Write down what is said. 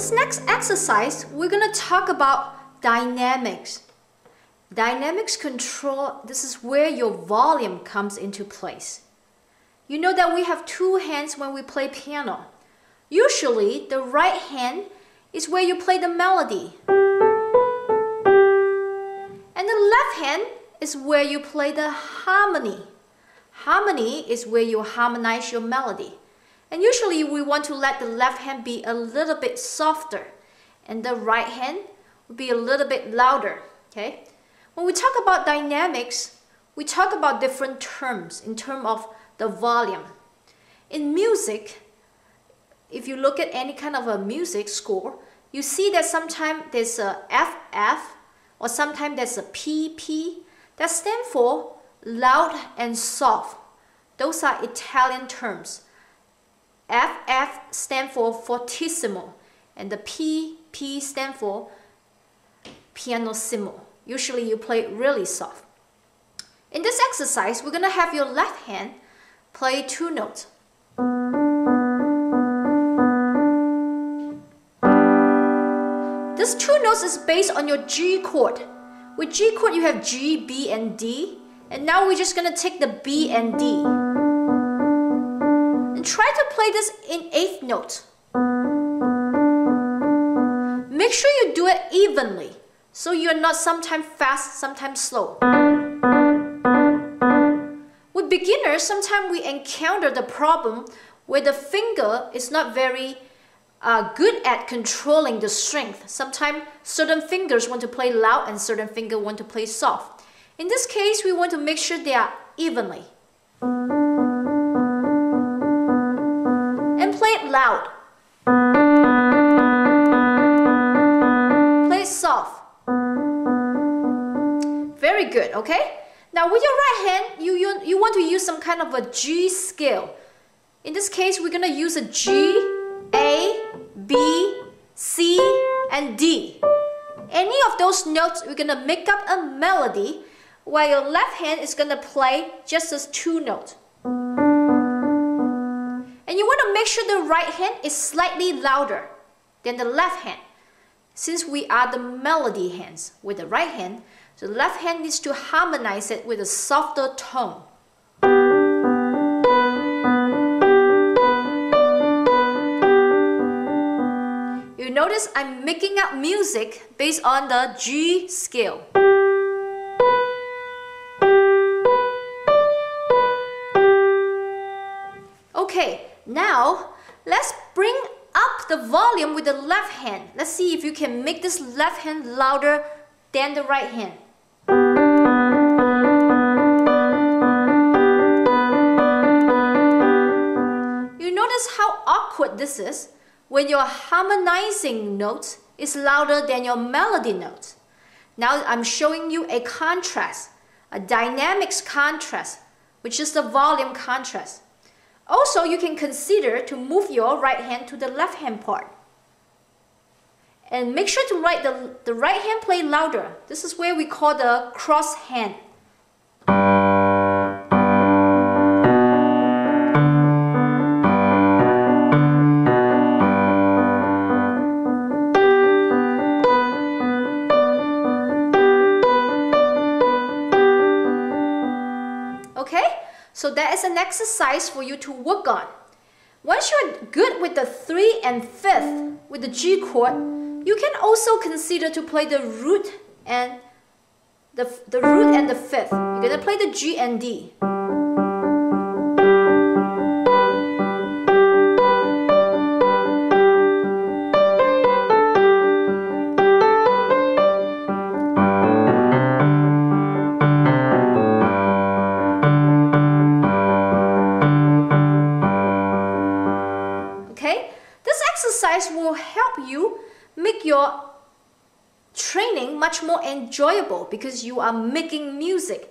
This next exercise, we're going to talk about dynamics. Dynamics control, this is where your volume comes into place. You know that we have two hands when we play piano. Usually, the right hand is where you play the melody. And the left hand is where you play the harmony. Harmony is where you harmonize your melody. And usually we want to let the left hand be a little bit softer and the right hand will be a little bit louder, okay? When we talk about dynamics, we talk about different terms in terms of the volume. In music, if you look at any kind of a music score, you see that sometimes there's a FF or sometimes there's a PP that stand for loud and soft. Those are Italian terms. FF stand for fortissimo and the PP stand for pianissimo. Usually you play really soft. In this exercise, we're going to have your left hand play two notes. This two notes is based on your G chord. With G chord, you have G, B, and D. And now we're just gonna take the B and D. Try to play this in eighth note. Make sure you do it evenly, so you're not sometimes fast, sometimes slow. With beginners, sometimes we encounter the problem where the finger is not very uh, good at controlling the strength. Sometimes certain fingers want to play loud and certain fingers want to play soft. In this case, we want to make sure they are evenly. Loud. Play soft. Very good, okay? Now with your right hand, you, you, you want to use some kind of a G scale. In this case, we're to use a G, A, B, C, and D. Any of those notes, we're gonna make up a melody while your left hand is gonna play just as two notes. Make sure the right hand is slightly louder than the left hand. Since we are the melody hands with the right hand, the left hand needs to harmonize it with a softer tone. you notice I'm making up music based on the G scale. Okay, now let's bring up the volume with the left hand. Let's see if you can make this left hand louder than the right hand. You notice how awkward this is? when your harmonizing note is louder than your melody note. Now I'm showing you a contrast, a dynamics contrast, which is the volume contrast. Also, you can consider to move your right hand to the left hand part. And make sure to write the, the right hand play louder. This is where we call the cross hand. So that is an exercise for you to work on. Once you're good with the 3 and 5th with the G chord, you can also consider to play the root and the, the root and the 5th. You're going to play the G and D. exercise will help you make your training much more enjoyable because you are making music